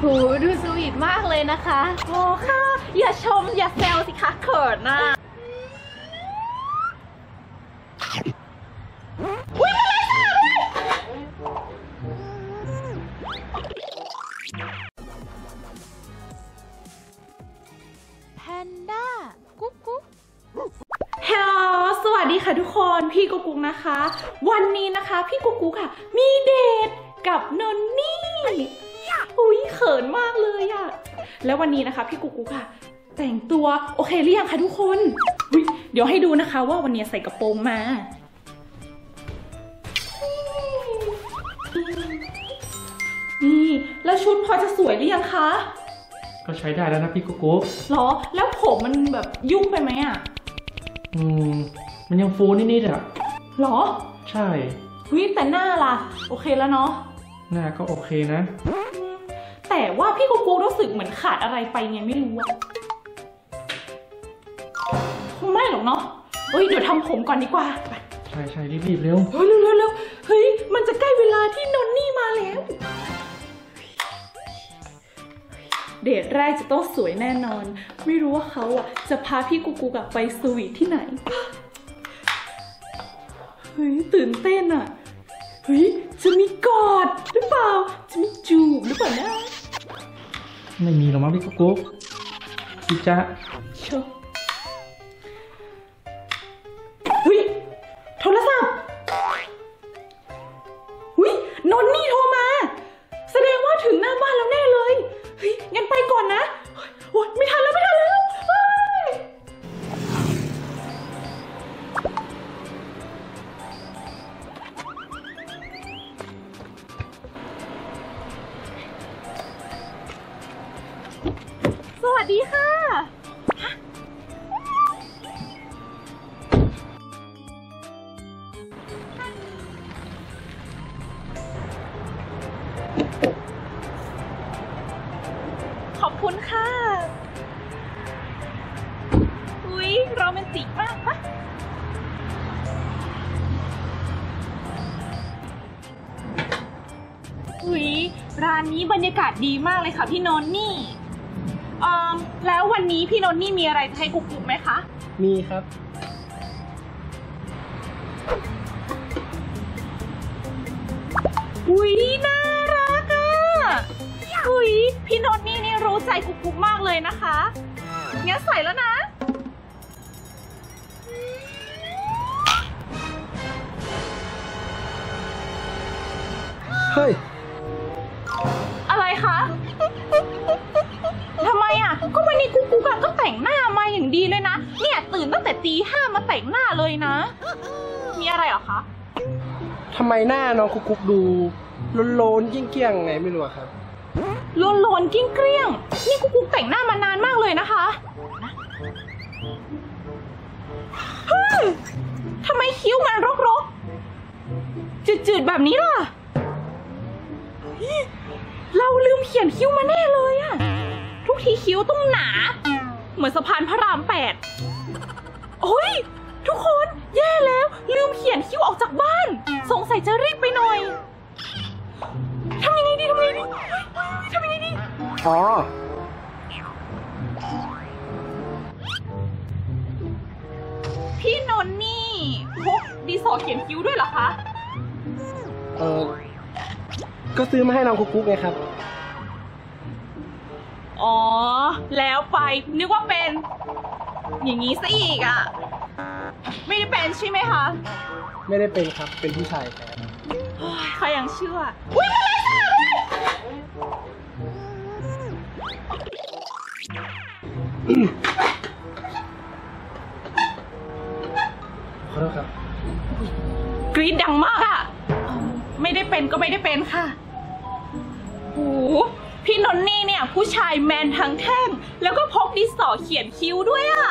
โหดูสวีทมากเลยนะคะโอ้ค่ะ อย่าชมอย่าแซวสิคะเขินนะอุ๊ยมาเลยค่ะด้วยแพนด้า กุ๊กกุ๊กฮัลโหลสวัสดีค่ะทุกคน พี่กุ๊กกุ๊กนะคะ วันนี้นะคะ พี่กุ๊กกุ๊กค่ะ มีเดทกับนนนี่ อุ้ยเขินมากเลยอะแล้ววันนี้นะคะ พี่กุ๊กกุ๊กค่ะ แต่งตัวโอเคหรือยังคะทุกคนอุ๊ยเดี๋ยวให้ดูนะคะว่าวันนี้ใส่กระโปรงมา นี่ แล้วชุดพอจะสวยหรือยังคะ ก็ใช้ได้แล้วนะพี่กุ๊กกุ๊กหรอ แล้วผมมันแบบยุ่งไปไหมอะอืม มันยังฟูนิดๆอะหรอ ใช่วิแต่หน้าล่ะ โอเคแล้วเนาะ หน้าก็โอเคนะแต่ ว่าพี่กุ๊กกุ๊กรู้สึกเหมือนขาดอะไรไปไงไม่รู้อะคงไม่หรอกเนาะเฮ้ยเดี๋ยวทำผมก่อนดีกว่าไปใช่ใช่รีบๆเร็ว เฮ้ยเร็วเร็วเร็วเฮ้ยมันจะใกล้เวลาที่นนนี่มาแล้ว เดทแรกจะต้องสวยแน่นอน ไม่รู้ว่าเขาอะจะพาพี่กุ๊กกุ๊กอะไปสวีทที่ไหนเฮ้ยตื่นเต้นอะเฮ้ยจะมีกอดหรือเปล่า จะมีจูบหรือเปล่านะ ไม่มีหรอกมั้งพี่กุ๊กพี่จ๊ะเชอะเฮ้ยโทรศัพท์เฮ้ยนนนี่โทรมา แสดงว่าถึงหน้าบ้านแล้วแน่เลยเฮ้ยงั้นไปก่อนนะโอ๊ยไม่ทัน ดีค่ะ ขอบคุณค่ะ อุ๊ยโรแมนติกมากปะอุ๊ยร้านนี้บรรยากาศดีมากเลยค่ะพี่นนท์นี่ เอ่อแล้ววันนี้พี่นนท์นี่มีอะไรจะให้กุ๊กกุ๊กไหมคะ มีครับ อุ๊ยน่ารักอะอุ๊ยพี่นนท์นี่นี่รู้ใจกุ๊กกุ๊กมากเลยนะคะงั้นใส่แล้วนะ เฮ้ย แต่งหน้ามาอย่างดีเลยนะ เนี่ยตื่นตั้งแต่ตีห้ามาแต่งหน้าเลยนะ มีอะไรเหรอคะ ทำไมหน้าน้องกุ๊กกุ๊กดูโลนๆเกี้ยงๆไงไม่รู้อะครับ โลนโลนๆกิ้งเกลี้ยง นี่กุ๊กกุ๊กแต่งหน้ามานานมากเลยนะคะเฮ้ยทำไมคิ้วมันรกๆ จืดๆ แบบนี้ล่ะเฮ้ยเราลืมเขียนคิ้วมาแน่เลยอะทุกทีคิ้วต้องหนา เหมือนสะพานพระรามแปดโอ้ย ทุกคนแย่แล้ว ลืมเขียนคิ้วออกจากบ้าน สงสัยจะรีบไปหน่อยทำยังไงดีทำยังไงดีเฮ้ยเฮ้ยทำยังไงดี อ๋อ พี่นนท์นี่พกดีสอเขียนคิ้วด้วยเหรอคะ เออก็ซื้อมาให้น้องกุ๊กกุ๊กไงครับ อ๋อ แล้วไป นึกว่าเป็น อย่างนี้ซะอีกอะไม่ได้เป็นใช่ไหมคะไม่ได้เป็นครับ เป็นผู้ชายแท้เฮ้ยใครยังเชื่อ อุ้ยมาเลยค่ะเลยขอโทษครับ กรี๊ดดังมากอะไม่ได้เป็นก็ไม่ได้เป็นค่ะโห พี่นนท์นี่เนี่ย ผู้ชายแมนทั้งแท่ง แล้วก็พกดินสอเขียนคิ้วด้วยอะ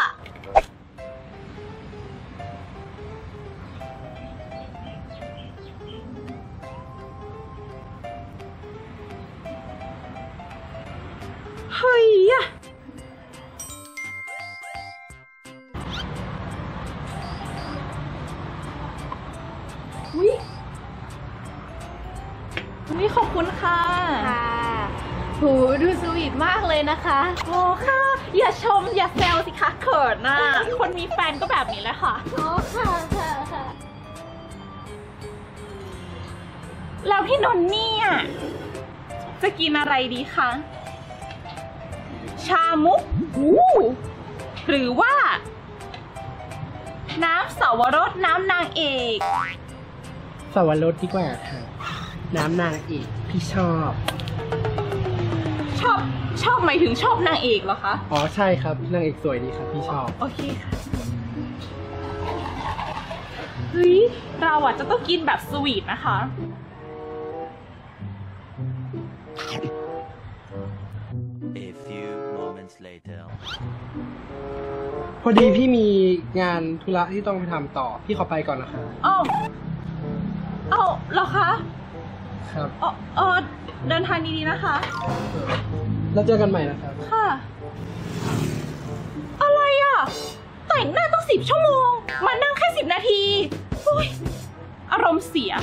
เฮ้ยอะอุ้ยอุ้ยขอบคุณค่ะ ค่ะ หดูสวีทมากเลยนะคะโอ้ค่ะ อย่าชมอย่าแซวสิคะเขินนะคนมีแฟนก็แบบนี้แหละค่ะโอ้ค่ะค่ะค่ะแล้วพี่นนท์เนี่ย จะกินอะไรดีคะ ชามุกหูหรือว่า น้ำสาวรสน้ำนางเอกๆสวรสดีกว่าค่ะ น้ำนางเอกพี่ชอบ ชอบชอบหมายถึงชอบนางเอกเหรอคะ อ๋อใช่ครับนางเอกสวยดีครับพี่ชอบ โอเคค่ะเฮ้ยเราอะจะต้องกินแบบสวีทนะคะ A few moments later. พอดีพี่มีงานธุระที่ต้องไปทำต่อ พี่ขอไปก่อนนะคะเอ้าเอ้าเหรอคะ ครับเออเออเดินทางดีๆนะคะ แล้วเจอกันใหม่นะครับ ค่ะ อะไรอะ แต่งหน้าต้องสิบชั่วโมง มานั่งแค่สิบนาที โอ้ย อารมณ์เสีย